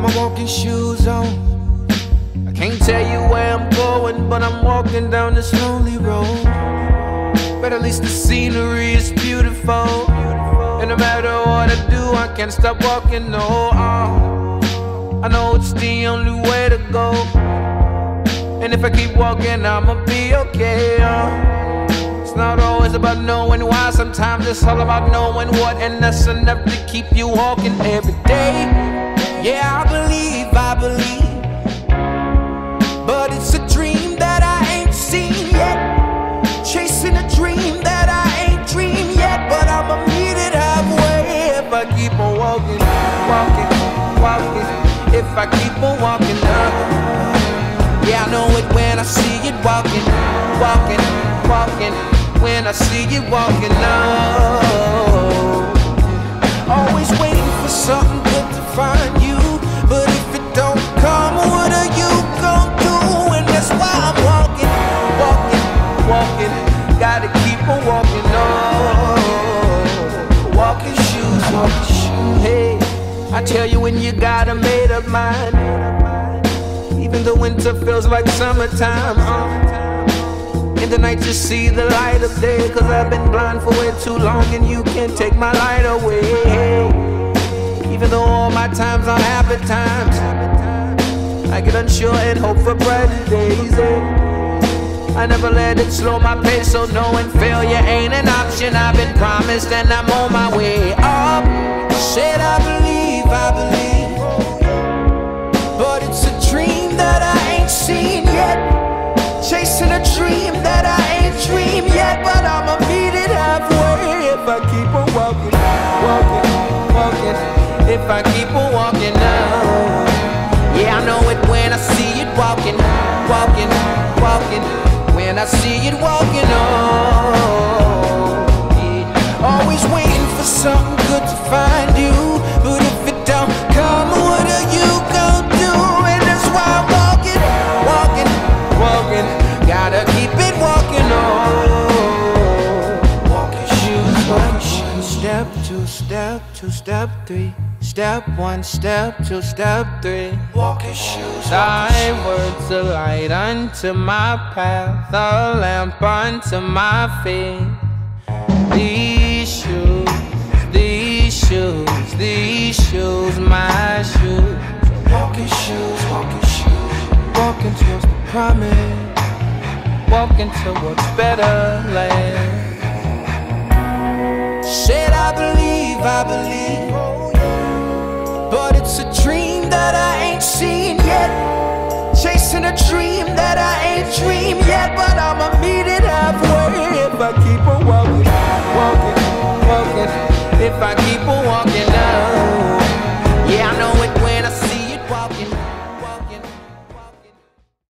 Got my walking shoes on. I can't tell you where I'm going, but I'm walking down this lonely road. But at least the scenery is beautiful. And no matter what I do, I can't stop walking. No, uh, I know it's the only way to go. And if I keep walking, I'ma be okay. Uh. It's not always about knowing why, sometimes it's all about knowing what, and that's enough to keep you walking every day. Yeah, I believe, I believe. But it's a dream that I ain't seen yet. Chasing a dream that I ain't dreamed yet. But I'ma meet it halfway if I keep on walking, walking, walking. If I keep on walking up. Yeah, I know it when I see it walking, walking, walking. When I see it walking up. I tell you when you got a made up mind. Even the winter feels like summertime. Uh. In the night, just see the light of day. Cause I've been blind for way too long, and you can't take my light away. Even though all my times are happy times, I get unsure and hope for brighter days. I never let it slow my pace, so knowing failure ain't an option. I've been promised and I'm on my way up. I keep on walking, walking, walking if I keep on walking now. Yeah, I know it when I see it walking, walking, walking. When I see it walking Step two, step two, step three. Step one, step two, step three. Walking shoes. Thy words a light unto my path, a lamp unto my feet. These shoes, these shoes, these shoes, my shoes. Walking shoes, walking shoes. Walking towards the promise. Walking towards better land. That I ain't seen yet. Chasing a dream that I ain't dreamed yet. But I'ma